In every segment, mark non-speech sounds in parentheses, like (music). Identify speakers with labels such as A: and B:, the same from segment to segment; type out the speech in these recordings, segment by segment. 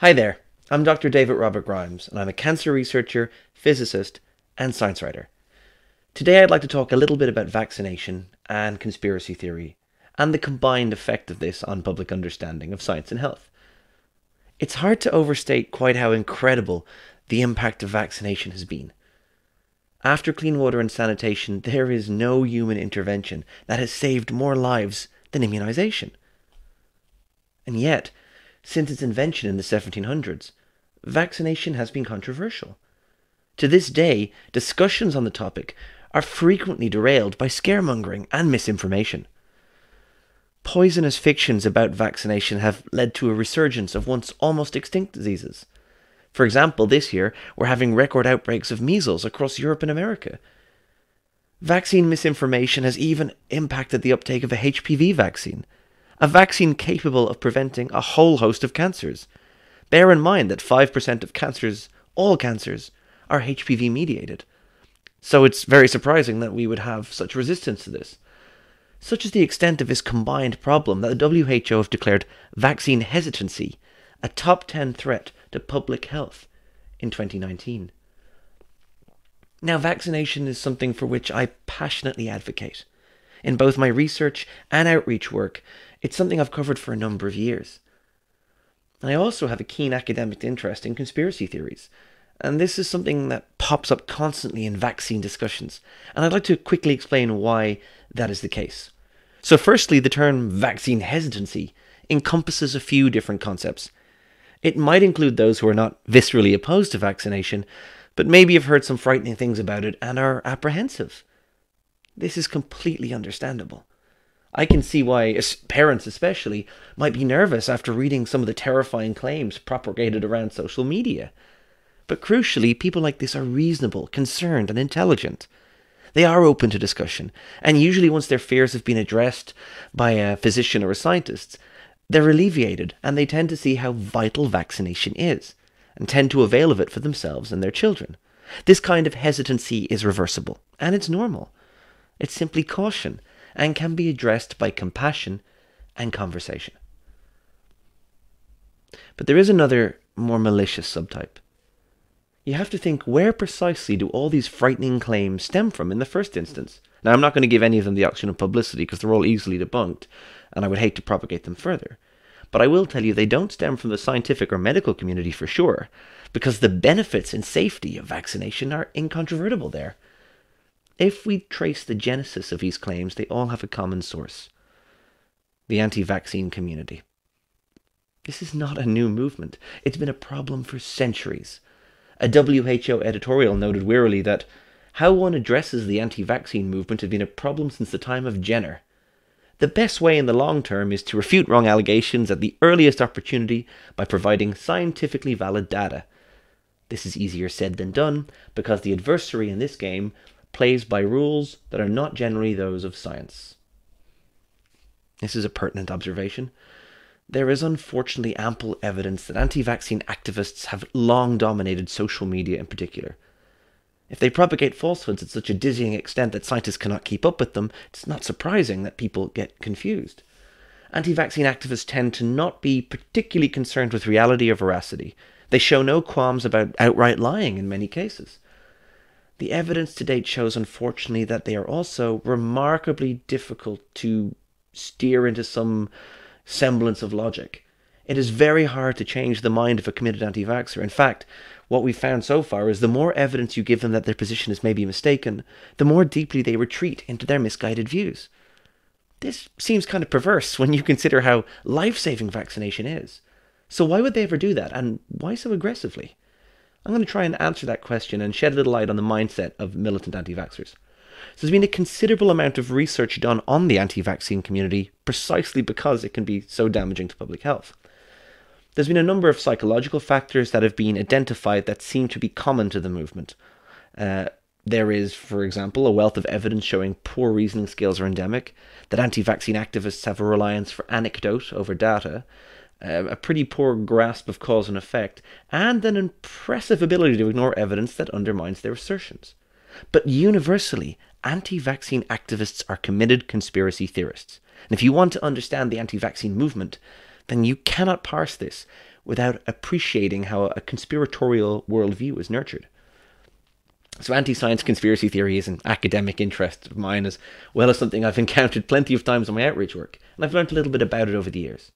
A: Hi there, I'm Dr. David Robert Grimes, and I'm a cancer researcher, physicist, and science writer. Today I'd like to talk a little bit about vaccination and conspiracy theory, and the combined effect of this on public understanding of science and health. It's hard to overstate quite how incredible the impact of vaccination has been. After clean water and sanitation, there is no human intervention that has saved more lives than immunization. And yet, since its invention in the 1700s, vaccination has been controversial. To this day, discussions on the topic are frequently derailed by scaremongering and misinformation. Poisonous fictions about vaccination have led to a resurgence of once almost extinct diseases. For example, this year we're having record outbreaks of measles across Europe and America. Vaccine misinformation has even impacted the uptake of a HPV vaccine, a vaccine capable of preventing a whole host of cancers. Bear in mind that 5% of cancers, all cancers, are HPV mediated. So it's very surprising that we would have such resistance to this. Such is the extent of this combined problem that the WHO have declared vaccine hesitancy a top 10 threat to public health in 2019. Now, vaccination is something for which I passionately advocate. In both my research and outreach work, it's something I've covered for a number of years. I also have a keen academic interest in conspiracy theories, and this is something that pops up constantly in vaccine discussions, and I'd like to quickly explain why that is the case. So, firstly, the term vaccine hesitancy encompasses a few different concepts. It might include those who are not viscerally opposed to vaccination, but maybe have heard some frightening things about it and are apprehensive. This is completely understandable. I can see why parents, especially, might be nervous after reading some of the terrifying claims propagated around social media. But crucially, people like this are reasonable, concerned, and intelligent. They are open to discussion, and usually, once their fears have been addressed by a physician or a scientist, they're alleviated and they tend to see how vital vaccination is and tend to avail of it for themselves and their children. This kind of hesitancy is reversible, and it's normal. It's simply caution and can be addressed by compassion and conversation. But there is another, more malicious subtype. You have to think where precisely do all these frightening claims stem from in the first instance? Now, I'm not going to give any of them the oxygen of publicity because they're all easily debunked, and I would hate to propagate them further. But I will tell you they don't stem from the scientific or medical community for sure, because the benefits and safety of vaccination are incontrovertible there. If we trace the genesis of these claims, they all have a common source the anti vaccine community. This is not a new movement, it's been a problem for centuries. A WHO editorial noted wearily that how one addresses the anti vaccine movement has been a problem since the time of Jenner. The best way in the long term is to refute wrong allegations at the earliest opportunity by providing scientifically valid data. This is easier said than done because the adversary in this game plays by rules that are not generally those of science. This is a pertinent observation. There is unfortunately ample evidence that anti vaccine activists have long dominated social media in particular. If they propagate falsehoods at such a dizzying extent that scientists cannot keep up with them, it's not surprising that people get confused. Anti vaccine activists tend to not be particularly concerned with reality or veracity. They show no qualms about outright lying in many cases. The evidence to date shows, unfortunately, that they are also remarkably difficult to steer into some semblance of logic. It is very hard to change the mind of a committed anti vaxxer. In fact, what we've found so far is the more evidence you give them that their position is maybe mistaken, the more deeply they retreat into their misguided views. This seems kind of perverse when you consider how life saving vaccination is. So, why would they ever do that, and why so aggressively? I'm going to try and answer that question and shed a little light on the mindset of militant anti vaxxers. So there's been a considerable amount of research done on the anti vaccine community precisely because it can be so damaging to public health. There's been a number of psychological factors that have been identified that seem to be common to the movement. Uh, there is, for example, a wealth of evidence showing poor reasoning skills are endemic, that anti vaccine activists have a reliance for anecdote over data, uh, a pretty poor grasp of cause and effect, and an impressive ability to ignore evidence that undermines their assertions. But universally, anti vaccine activists are committed conspiracy theorists. And if you want to understand the anti vaccine movement, then you cannot parse this without appreciating how a conspiratorial worldview is nurtured. So, anti science conspiracy theory is an academic interest of mine, as well as something I've (laughs) encountered plenty of times on my outreach work, and I've learned a little bit about it over the years.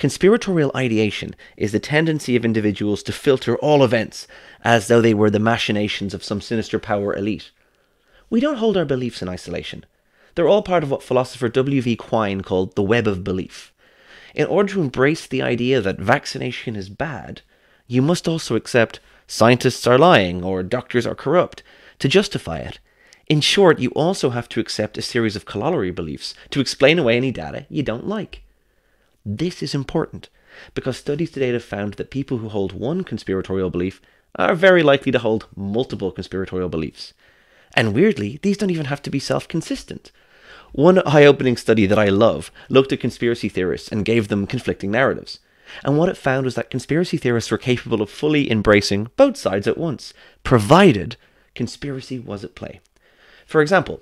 A: Conspiratorial ideation is the tendency of individuals to filter all events as though they were the machinations of some sinister power elite. We don't hold our beliefs in isolation. They're all part of what philosopher W.V. Quine called the web of belief. In order to embrace the idea that vaccination is bad, you must also accept scientists are lying or doctors are corrupt to justify it. In short, you also have to accept a series of corollary beliefs to explain away any data you don't like. This is important because studies to date have found that people who hold one conspiratorial belief are very likely to hold multiple conspiratorial beliefs. And weirdly, these don't even have to be self consistent. One eye opening study that I love looked at conspiracy theorists and gave them conflicting narratives. And what it found was that conspiracy theorists were capable of fully embracing both sides at once, provided conspiracy was at play. For example,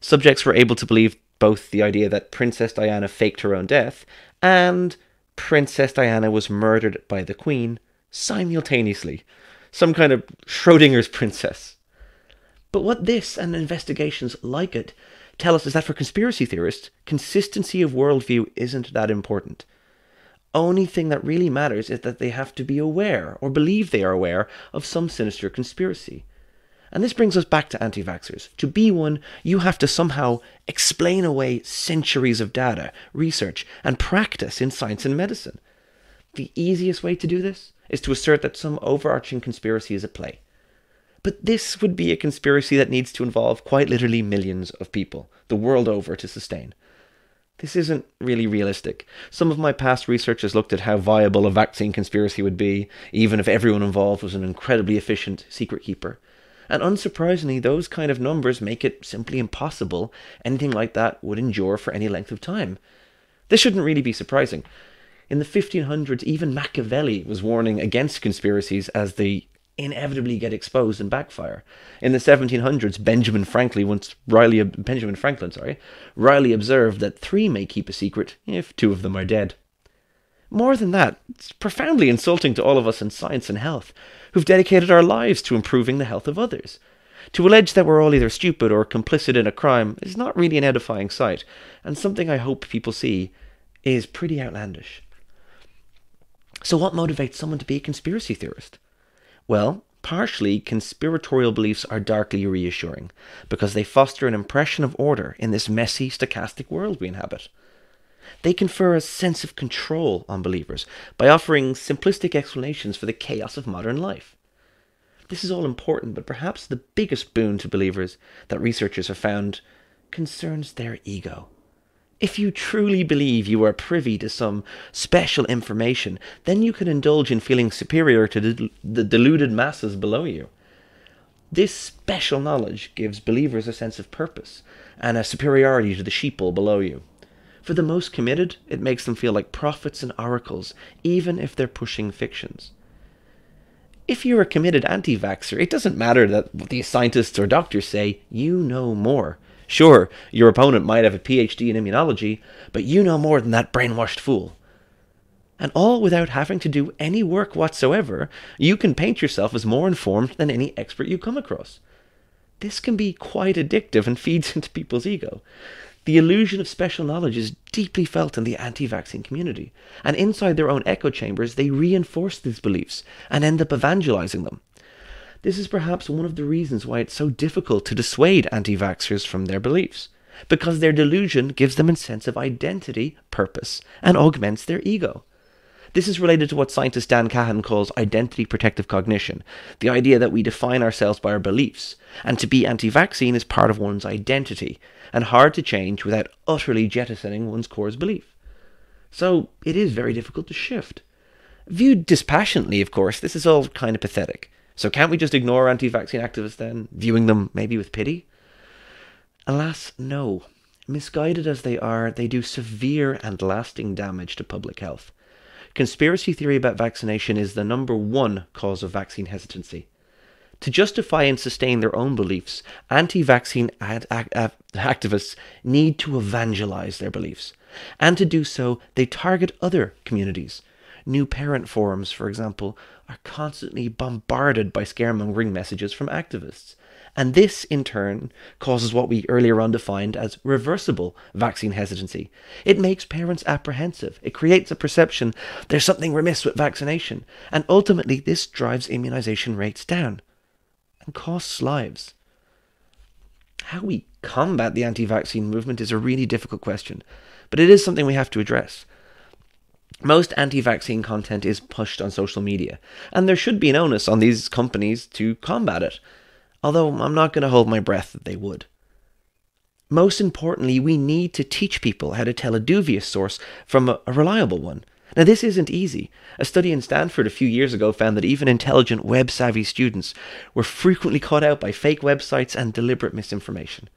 A: subjects were able to believe both the idea that Princess Diana faked her own death and Princess Diana was murdered by the Queen simultaneously. Some kind of Schrodinger's princess. But what this and investigations like it tell us is that for conspiracy theorists, consistency of worldview isn't that important. Only thing that really matters is that they have to be aware or believe they are aware of some sinister conspiracy. And this brings us back to anti vaxxers. To be one, you have to somehow explain away centuries of data, research, and practice in science and medicine. The easiest way to do this is to assert that some overarching conspiracy is at play. But this would be a conspiracy that needs to involve quite literally millions of people, the world over, to sustain. This isn't really realistic. Some of my past research has looked at how viable a vaccine conspiracy would be, even if everyone involved was an incredibly efficient secret keeper. And unsurprisingly, those kind of numbers make it simply impossible anything like that would endure for any length of time. This shouldn't really be surprising. In the 1500s, even Machiavelli was warning against conspiracies as they inevitably get exposed and backfire. In the 1700s, Benjamin Franklin once wryly Benjamin Franklin, sorry, wryly observed that three may keep a secret if two of them are dead. More than that, it's profoundly insulting to all of us in science and health, who've dedicated our lives to improving the health of others. To allege that we're all either stupid or complicit in a crime is not really an edifying sight, and something I hope people see is pretty outlandish. So, what motivates someone to be a conspiracy theorist? Well, partially, conspiratorial beliefs are darkly reassuring because they foster an impression of order in this messy, stochastic world we inhabit. They confer a sense of control on believers by offering simplistic explanations for the chaos of modern life. This is all important, but perhaps the biggest boon to believers that researchers have found concerns their ego. If you truly believe you are privy to some special information, then you can indulge in feeling superior to the, deluded masses below you. This special knowledge gives believers a sense of purpose and a superiority to the sheeple below you. For the most committed, it makes them feel like prophets and oracles, even if they're pushing fictions. If you're a committed anti vaxxer, it doesn't matter that what the scientists or doctors say, you know more. Sure, your opponent might have a PhD in immunology, but you know more than that brainwashed fool. And all without having to do any work whatsoever, you can paint yourself as more informed than any expert you come across. This can be quite addictive and (laughs) feeds into people's ego. The illusion of special knowledge is deeply felt in the anti vaccine community, and inside their own echo chambers, they reinforce these beliefs and end up evangelizing them. This is perhaps one of the reasons why it's so difficult to dissuade anti vaxxers from their beliefs, because their delusion gives them a sense of identity, purpose, and augments their ego. This is related to what scientist Dan Kahan calls identity protective cognition, the idea that we define ourselves by our beliefs, and to be anti vaccine is part of one's identity, and hard to change without utterly jettisoning one's core belief. So it is very difficult to shift. Viewed dispassionately, of course, this is all kind of pathetic. So can't we just ignore anti vaccine activists then, viewing them maybe with pity? Alas, no. Misguided as they are, they do severe and lasting damage to public health. Conspiracy theory about vaccination is the number one cause of vaccine hesitancy. To justify and sustain their own beliefs, anti vaccine ad- activists need to evangelize their beliefs. And to do so, they target other communities, New parent forums, for example, are constantly bombarded by scaremongering messages from activists. And this, in turn, causes what we earlier on defined as reversible vaccine hesitancy. It makes parents apprehensive. It creates a perception there's something remiss with vaccination. And ultimately, this drives immunization rates down and costs lives. How we combat the anti vaccine movement is a really difficult question, but it is something we have to address. Most anti vaccine content is pushed on social media, and there should be an onus on these companies to combat it although I'm not going to hold my breath that they would. Most importantly, we need to teach people how to tell a dubious source from a, a, reliable one. Now, this isn't easy. A study in Stanford a few years ago found that even intelligent, web savvy students were frequently caught out by fake websites and deliberate misinformation.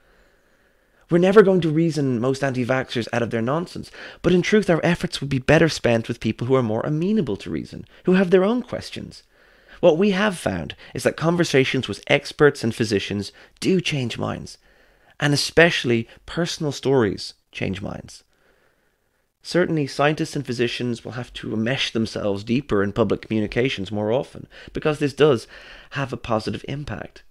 A: We're never going to reason most anti vaxxers out of their nonsense, but in truth, our efforts would be better spent with people who are more amenable to reason, who have their own questions. What we have found is that conversations with experts and physicians do change minds, and especially personal stories change minds. Certainly, scientists and physicians will have to enmesh themselves deeper in public communications more often, because this does have a positive impact.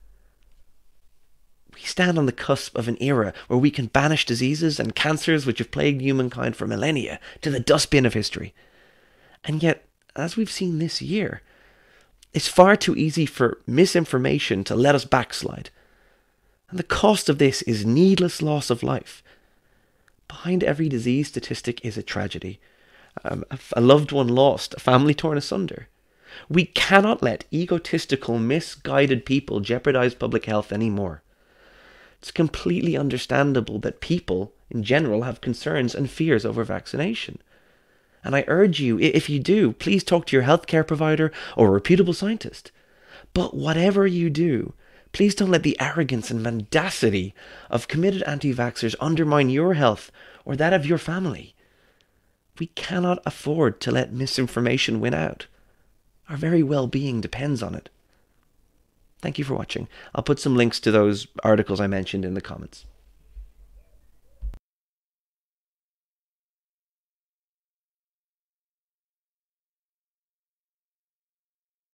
A: We stand on the cusp of an era where we can banish diseases and cancers which have plagued humankind for millennia to the dustbin of history. And yet, as we've seen this year, it's far too easy for misinformation to let us backslide. And the cost of this is needless loss of life. Behind every disease statistic is a tragedy. Um, a loved one lost, a family torn asunder. We cannot let egotistical, misguided people jeopardize public health anymore. It's completely understandable that people, in general, have concerns and fears over vaccination. And I urge you, if you do, please talk to your healthcare provider or a reputable scientist. But whatever you do, please don't let the arrogance and mendacity of committed anti vaxxers undermine your health or that of your family. We cannot afford to let misinformation win out. Our very well being depends on it. Thank you for watching. I'll put some links to those articles I mentioned in the comments.